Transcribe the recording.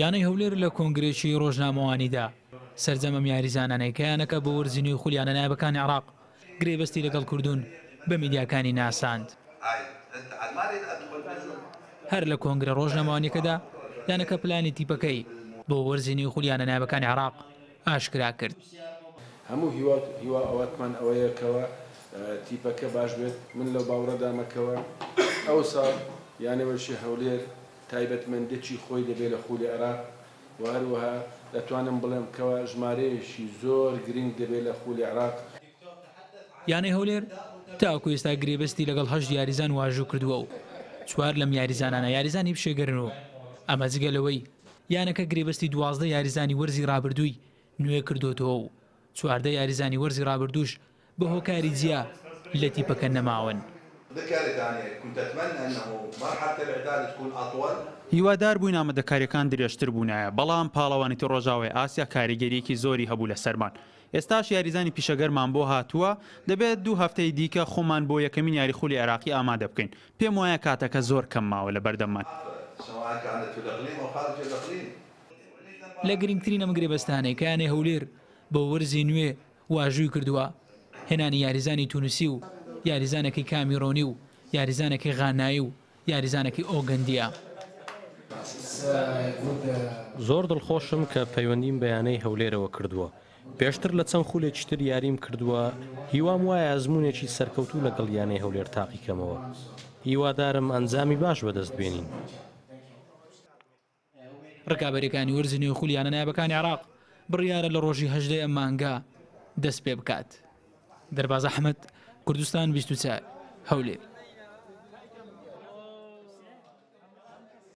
یانەی هەولێر لە کۆنگرەیەکی رۆژنامەوانیدا سەرجەم ئەم یاریزانانەی کە یانەکە بۆ وەرزی نوێی خولیانە نایەبەکانی عێراق گرێبەستی لەگەڵ کردوون بە میدیاکانی ناساند. هەر لە کۆنگرە رۆژنامەوانیەکەدا یانەکە پلانی تیپەکەی بۆ وەرزی نوێی خولیانە نایەبەکانی عێراق ئاشکرا کرد. هەموو هیوا و هیوا ئەوەتمان ئەوەیە کەوا تیپەکە باش بێت من لەو باوڕەدامە کەوا ئەوساڵ یانە وەرشی هەولێر تایبەت مەندێکی خۆی دەبێت لە خولی عێراق وە هەروەها دەتوانم بڵێم کەوا ژمارەیەکی زۆر گرنگ دەبێت لە خولی عێراق. یانەی هەولێر تاوەکو ئێستا گرێبەستی لەگەڵ هەشت یاریزان واژوو کردووە و چوار لەم یاریزانانە یاریزانی پشێگەرن و ئەمە جگە لەوەی یانەکە گرێبەستی دوازدە یاریزانی وەرزی رابردووی نوێ کردۆتەوە و چواردە یاریزانی وەرزی رابردووش بە هۆکاری جیا لە تیپەکە نەماون. هیواداربووین ئامادەکارییەکان درێژتر بوونایە، بەڵام پاڵەوانێتی رۆژئاوای ئاسیا کاریگەرییەکی زۆری هەبوو لەسەرمان، ئێستاش یاریزانی پیشەگەرمان بۆ هاتووە، دەبێت دوو هەفتەی دیکە خۆمان بۆ یەکەمین یاری خولی عێراقی ئامادە بکەین، پێم وایە کاتەکە زۆر کەم ماوە لە بەردەممان. لە گرنگترین ئەم گرێبەستانەی کە یانەی هەولێر بۆ وەرزی نوێ واژووی کردووە، هێنانی یاریزانی تونسی و یاریزانەکەی کامیرۆنی و یاریزانەکەی غانایی و یاریزانەکەی ئۆگەندییە. زۆر دڵخۆشم کە پەیوەندیم بە یانەی هەولێرەوە کردووە. پێشتر لە چەند خولێکی تر یاریم کردووە، هیوام وایە ئەزموونێکی سەرکەوتوو لەگەڵ یانەی هەولێر تاقیکەمەوە، هیوادارم ئەنجامی باش بەدەست بێنین. رکابەرییەکانی وەرزی نوێی خولی یانە نایابەکانی عێراق بڕیارە لە رۆژی هەژدە ی ئەم مانگە دەستپێبکات. دەرباز ئەحمەد، کوردستان بیست و چوار، هەولێر.